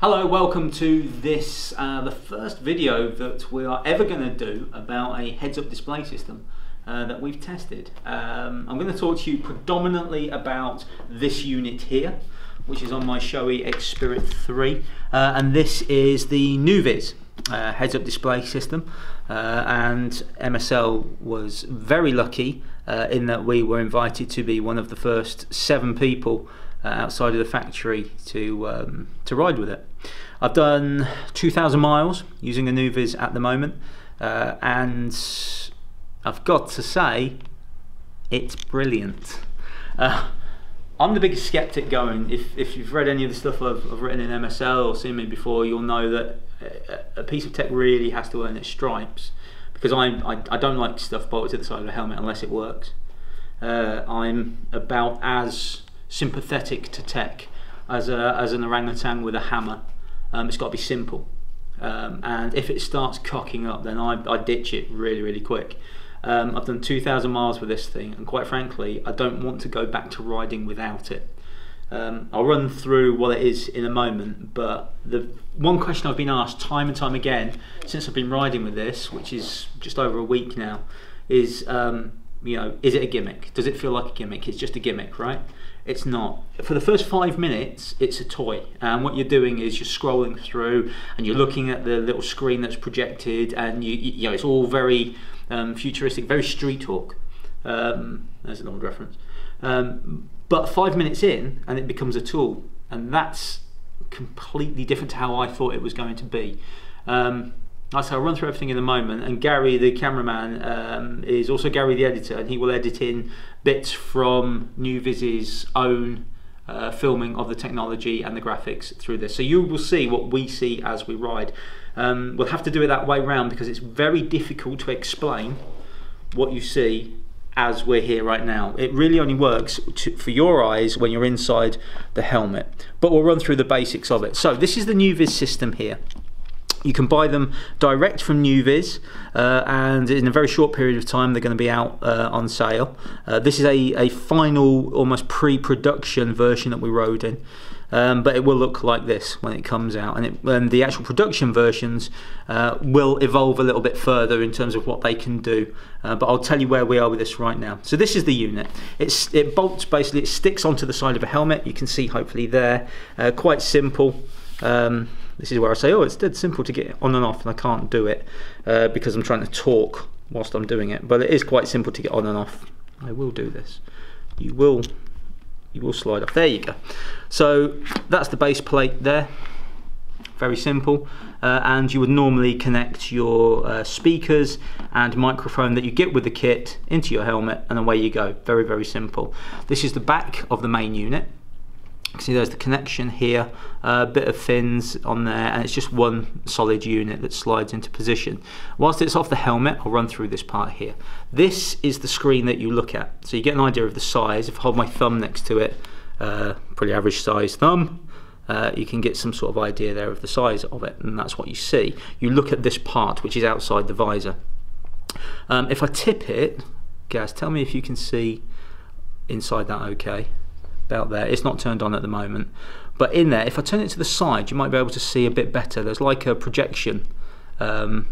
Hello, welcome to this, uh, the first video that we are ever going to do about a heads-up display system uh, that we've tested. Um, I'm going to talk to you predominantly about this unit here, which is on my Shoei Xspirit 3, uh, and this is the Nuviz uh, heads-up display system, uh, and MSL was very lucky uh, in that we were invited to be one of the first seven people outside of the factory to um, to ride with it. I've done 2,000 miles using the Nuviz at the moment, uh, and I've got to say, it's brilliant. Uh, I'm the biggest skeptic going. If, if you've read any of the stuff I've, I've written in MSL or seen me before, you'll know that a, a piece of tech really has to earn its stripes. Because I, I, I don't like stuff bolted to the side of a helmet unless it works. Uh, I'm about as sympathetic to tech as, a, as an orangutan with a hammer. Um, it's got to be simple. Um, and if it starts cocking up, then I, I ditch it really, really quick. Um, I've done 2,000 miles with this thing, and quite frankly, I don't want to go back to riding without it. Um, I'll run through what it is in a moment, but the one question I've been asked time and time again since I've been riding with this, which is just over a week now, is um, you know, is it a gimmick? Does it feel like a gimmick? It's just a gimmick, right? It's not. For the first five minutes, it's a toy. And what you're doing is you're scrolling through and you're looking at the little screen that's projected, and you, you know, it's all very um, futuristic, very Street Hawk. Um, there's an old reference. Um, but five minutes in, and it becomes a tool, and that's completely different to how I thought it was going to be. Um, say, I'll run through everything in a moment, and Gary, the cameraman, um, is also Gary, the editor, and he will edit in bits from Nuviz's own uh, filming of the technology and the graphics through this. So you will see what we see as we ride. Um, we'll have to do it that way round because it's very difficult to explain what you see as we're here right now. It really only works to, for your eyes when you're inside the helmet. But we'll run through the basics of it. So this is the Nuviz system here. You can buy them direct from Nuviz, uh, and in a very short period of time, they're going to be out uh, on sale. Uh, this is a, a final, almost pre production version that we rode in. Um, but it will look like this when it comes out, and, it, and the actual production versions uh, will evolve a little bit further in terms of what they can do. Uh, but I'll tell you where we are with this right now. So this is the unit. It's, it bolts basically, it sticks onto the side of a helmet. You can see hopefully there. Uh, quite simple. Um, this is where I say, oh, it's dead simple to get on and off, and I can't do it uh, because I'm trying to talk whilst I'm doing it. But it is quite simple to get on and off. I will do this. You will, you will slide off. There you go. So that's the base plate there. Very simple. Uh, and you would normally connect your uh, speakers and microphone that you get with the kit into your helmet, and away you go. Very, very simple. This is the back of the main unit see there's the connection here, a uh, bit of fins on there, and it's just one solid unit that slides into position. Whilst it's off the helmet, I'll run through this part here. This is the screen that you look at, so you get an idea of the size. If I hold my thumb next to it, uh, pretty average size thumb, uh, you can get some sort of idea there of the size of it, and that's what you see. You look at this part, which is outside the visor. Um, if I tip it, Gaz, tell me if you can see inside that okay about there. It's not turned on at the moment. But in there, if I turn it to the side, you might be able to see a bit better. There's like a projection um,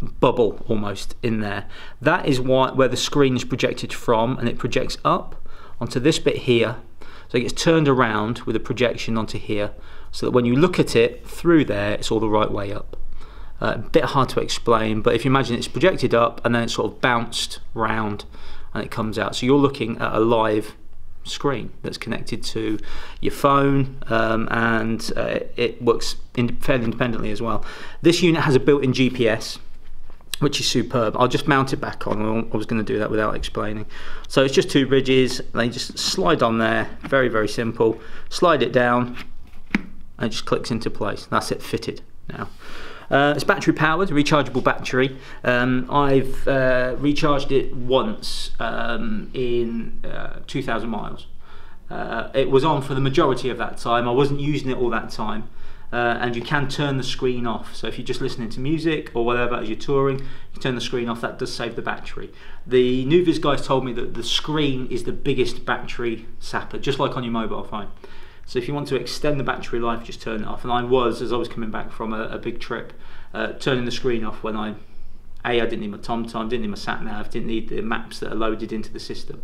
bubble almost in there. That is why, where the screen is projected from and it projects up onto this bit here. So it gets turned around with a projection onto here so that when you look at it through there, it's all the right way up. Uh, a bit hard to explain, but if you imagine it's projected up and then it's sort of bounced round and it comes out. So you're looking at a live screen that's connected to your phone um, and uh, it works in fairly independently as well. This unit has a built-in GPS which is superb. I'll just mount it back on. I was going to do that without explaining. So it's just two bridges. They just slide on there. Very, very simple. Slide it down and it just clicks into place. That's it fitted now. Uh, it's battery powered, rechargeable battery. Um, I've uh, recharged it once um, in uh, 2,000 miles. Uh, it was on for the majority of that time. I wasn't using it all that time. Uh, and you can turn the screen off. So if you're just listening to music or whatever as you're touring, you turn the screen off. That does save the battery. The Nuviz guys told me that the screen is the biggest battery sapper, just like on your mobile phone. So if you want to extend the battery life, just turn it off. And I was, as I was coming back from a, a big trip, uh, turning the screen off when I, A, I didn't need my TomTom, didn't need my sat nav, didn't need the maps that are loaded into the system.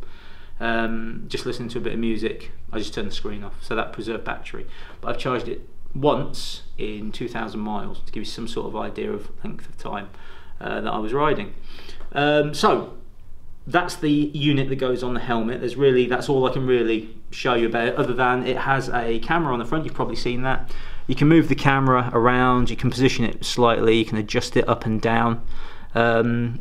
Um, just listening to a bit of music, I just turned the screen off. So that preserved battery. But I've charged it once in 2,000 miles to give you some sort of idea of length of time uh, that I was riding. Um, so that's the unit that goes on the helmet. There's really that's all I can really show you about it, other than it has a camera on the front. You've probably seen that. You can move the camera around. You can position it slightly. You can adjust it up and down. Um,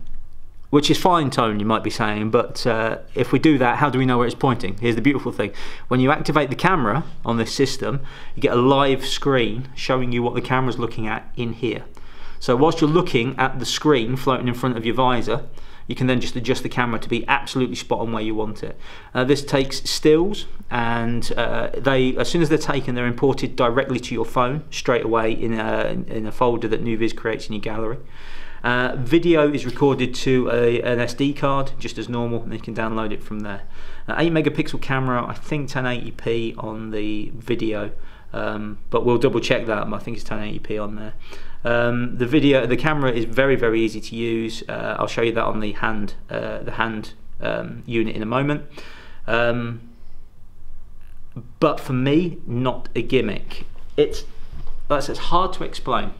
which is fine tone you might be saying but uh, if we do that how do we know where it's pointing here's the beautiful thing when you activate the camera on this system you get a live screen showing you what the camera's looking at in here so whilst you're looking at the screen floating in front of your visor you can then just adjust the camera to be absolutely spot on where you want it. Uh, this takes stills and uh, they, as soon as they're taken, they're imported directly to your phone straight away in a, in a folder that NuViz creates in your gallery. Uh, video is recorded to a, an SD card just as normal and you can download it from there. Uh, 8 megapixel camera, I think 1080p on the video, um, but we'll double check that. I think it's 1080p on there. Um, the video, the camera is very very easy to use. Uh, I'll show you that on the hand, uh, the hand um, unit in a moment. Um, but for me, not a gimmick. It's that's it's hard to explain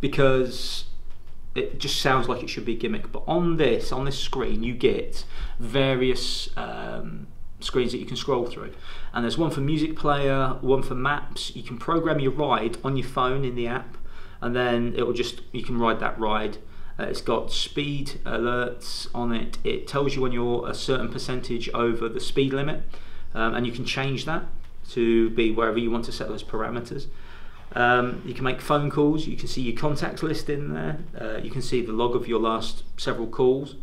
because it just sounds like it should be a gimmick. But on this, on this screen, you get various um, screens that you can scroll through. And there's one for music player, one for maps. You can program your ride on your phone in the app and then it will just you can ride that ride. Uh, it's got speed alerts on it. It tells you when you're a certain percentage over the speed limit um, and you can change that to be wherever you want to set those parameters. Um, you can make phone calls. You can see your contacts list in there. Uh, you can see the log of your last several calls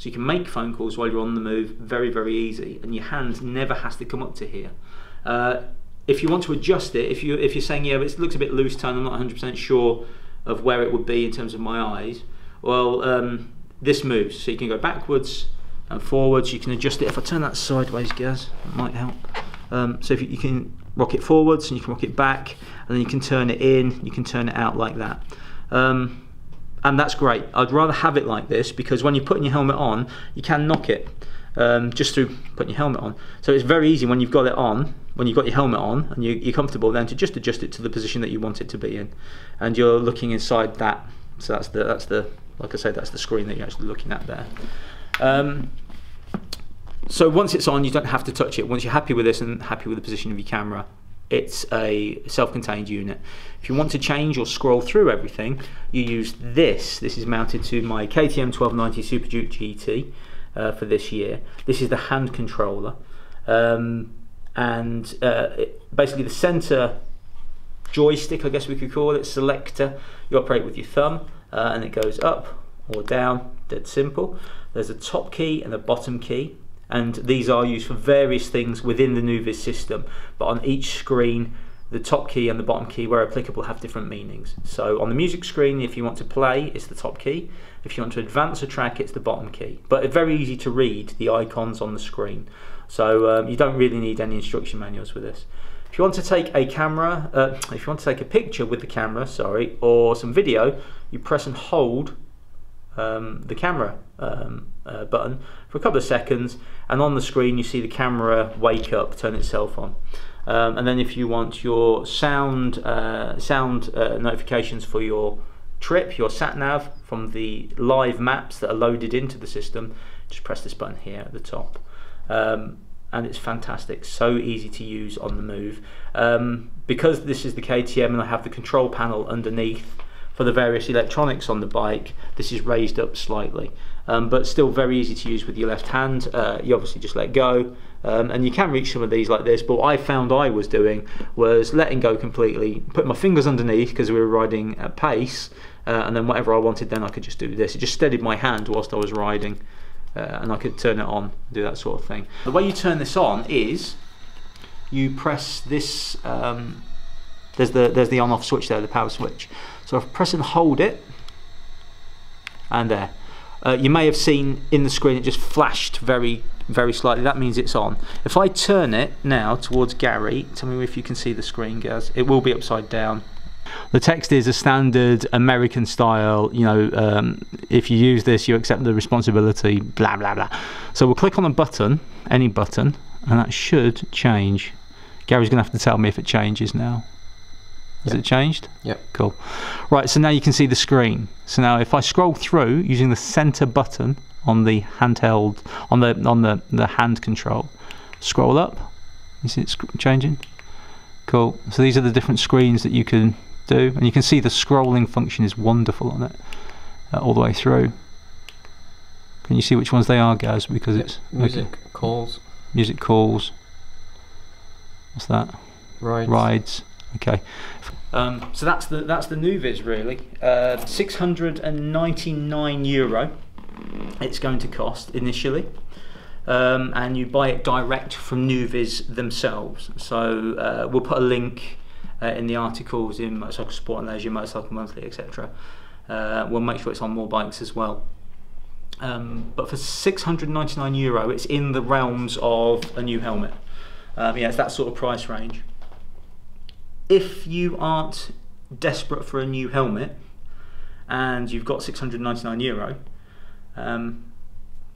so you can make phone calls while you're on the move very very easy and your hand never has to come up to here uh, if you want to adjust it, if you if you're saying yeah, it looks a bit loose tongue, I'm not 100% sure of where it would be in terms of my eyes. Well, um, this moves, so you can go backwards and forwards. You can adjust it. If I turn that sideways, guys, it might help. Um, so if you, you, can rock it forwards and you can rock it back, and then you can turn it in, you can turn it out like that. Um, and that's great. I'd rather have it like this because when you're putting your helmet on, you can knock it um, just through putting your helmet on. So it's very easy when you've got it on when you've got your helmet on and you, are comfortable then to just adjust it to the position that you want it to be in and you're looking inside that so that's the that's the like I said that's the screen that you're actually looking at there um, so once it's on you don't have to touch it once you're happy with this and happy with the position of your camera it's a self-contained unit. If you want to change or scroll through everything you use this. This is mounted to my KTM 1290 Super Duke GT uh, for this year. This is the hand controller. Um, and uh, it, basically the center joystick, I guess we could call it, selector, you operate with your thumb uh, and it goes up or down, dead simple. There's a top key and a bottom key and these are used for various things within the NuViz system but on each screen the top key and the bottom key where applicable have different meanings. So on the music screen if you want to play it's the top key, if you want to advance a track it's the bottom key. But very easy to read the icons on the screen. So um, you don't really need any instruction manuals for this. If you want to take a camera, uh, if you want to take a picture with the camera, sorry, or some video, you press and hold um, the camera um, uh, button for a couple of seconds, and on the screen you see the camera wake up, turn itself on. Um, and then if you want your sound uh, sound uh, notifications for your trip, your sat nav from the live maps that are loaded into the system, just press this button here at the top. Um, and it's fantastic. So easy to use on the move. Um, because this is the KTM and I have the control panel underneath for the various electronics on the bike this is raised up slightly. Um, but still very easy to use with your left hand. Uh, you obviously just let go. Um, and you can reach some of these like this but what I found I was doing was letting go completely put my fingers underneath because we were riding at pace uh, and then whatever I wanted then I could just do this. It just steadied my hand whilst I was riding uh, and I could turn it on, do that sort of thing. The way you turn this on is you press this, um, there's the there's the on off switch there, the power switch. So if I press and hold it, and there. Uh, you may have seen in the screen it just flashed very very slightly. That means it's on. If I turn it now towards Gary, tell me if you can see the screen, guys. It will be upside down. The text is a standard American style, you know, um, if you use this, you accept the responsibility, blah, blah, blah. So we'll click on a button, any button, and that should change. Gary's going to have to tell me if it changes now. Has yep. it changed? Yep. Cool. Right, so now you can see the screen. So now if I scroll through using the center button on the handheld, on the on the, the hand control, scroll up, you see it's changing? Cool. So these are the different screens that you can do, and you can see the scrolling function is wonderful on it, uh, all the way through. Can you see which ones they are, guys? Because yep. it's music okay. calls. Music calls. What's that? Rides. Rides. Okay. Um, so that's the that's the Nuviz really. Uh, 699 euro. It's going to cost initially. Um, and you buy it direct from Nuviz themselves. So uh, we'll put a link uh, in the articles in Motorcycle Sport and Leisure, Motorcycle Monthly, etc. Uh, we'll make sure it's on more bikes as well. Um, but for 699 euro, it's in the realms of a new helmet. Um, yeah, it's that sort of price range if you aren't desperate for a new helmet and you've got 699 euro, um,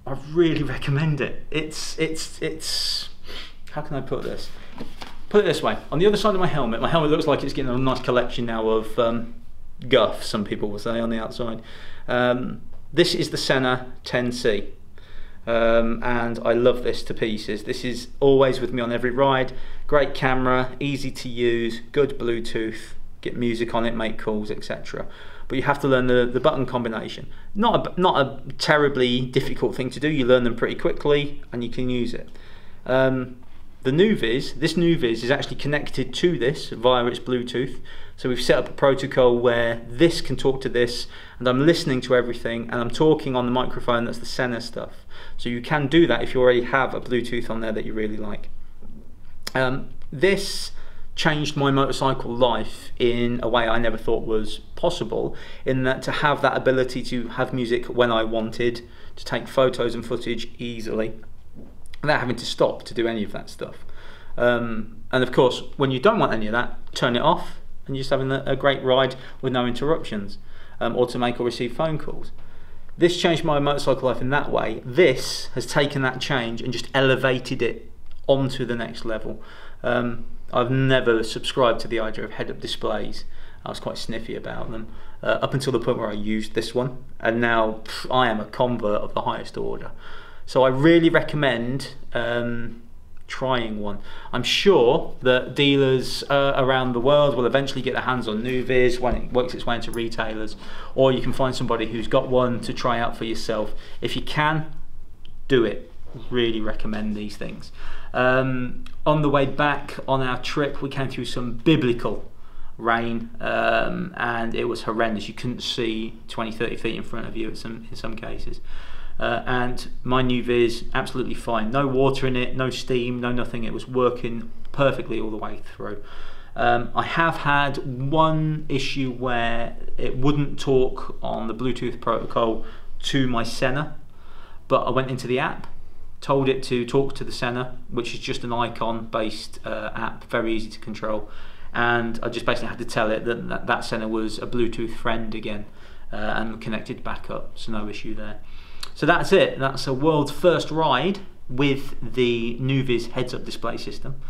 I really recommend it. It's it's it's how can I put this? Put it this way: on the other side of my helmet, my helmet looks like it's getting a nice collection now of um, guff. Some people will say on the outside. Um, this is the Sena 10C. Um, and I love this to pieces. This is always with me on every ride. Great camera, easy to use, good Bluetooth, get music on it, make calls, etc. But you have to learn the, the button combination. Not a, not a terribly difficult thing to do. You learn them pretty quickly and you can use it. Um, the Nuviz, this Nuviz is actually connected to this via its Bluetooth. So we've set up a protocol where this can talk to this and I'm listening to everything and I'm talking on the microphone that's the Sena stuff. So you can do that if you already have a Bluetooth on there that you really like. Um, this changed my motorcycle life in a way I never thought was possible in that to have that ability to have music when I wanted, to take photos and footage easily without having to stop to do any of that stuff. Um, and of course, when you don't want any of that, turn it off and you're just having a, great ride with no interruptions um, or to make or receive phone calls. This changed my motorcycle life in that way. This has taken that change and just elevated it onto the next level. Um, I've never subscribed to the idea of head-up displays. I was quite sniffy about them uh, up until the point where I used this one, and now pff, I am a convert of the highest order. So I really recommend um, trying one. I'm sure that dealers uh, around the world will eventually get their hands on Nuviz when it works its way into retailers, or you can find somebody who's got one to try out for yourself. If you can, do it. Really recommend these things. Um, on the way back on our trip, we came through some biblical rain um, and it was horrendous. You couldn't see 20, 30 feet in front of you in some, in some cases. Uh, and my Nuviz absolutely fine. No water in it, no steam, no nothing. It was working perfectly all the way through. Um, I have had one issue where it wouldn't talk on the Bluetooth protocol to my Sena, but I went into the app, told it to talk to the Sena, which is just an icon based uh, app, very easy to control. And I just basically had to tell it that that, Sena was a Bluetooth friend again uh, and connected back up, so no issue there. So that's it. That's a world's first ride with the Nuviz heads-up display system.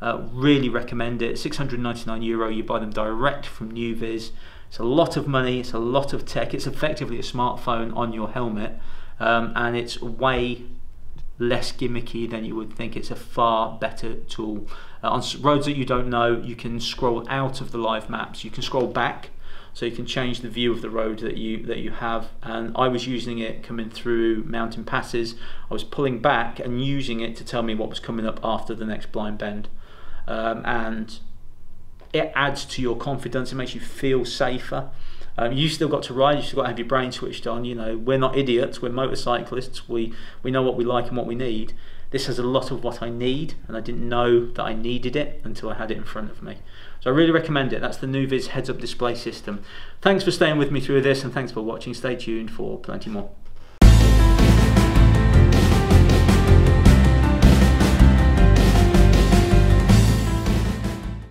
Uh, really recommend it. 699 euro. You buy them direct from Nuviz. It's a lot of money. It's a lot of tech. It's effectively a smartphone on your helmet, um, and it's way less gimmicky than you would think. It's a far better tool. Uh, on roads that you don't know, you can scroll out of the live maps. You can scroll back so you can change the view of the road that you that you have. And I was using it coming through mountain passes. I was pulling back and using it to tell me what was coming up after the next blind bend. Um, and it adds to your confidence. It makes you feel safer. Um, you still got to ride. You still got to have your brain switched on. You know we're not idiots. We're motorcyclists. We we know what we like and what we need. This has a lot of what I need and I didn't know that I needed it until I had it in front of me so I really recommend it. That's the Nuviz heads-up display system. Thanks for staying with me through this and thanks for watching. Stay tuned for plenty more.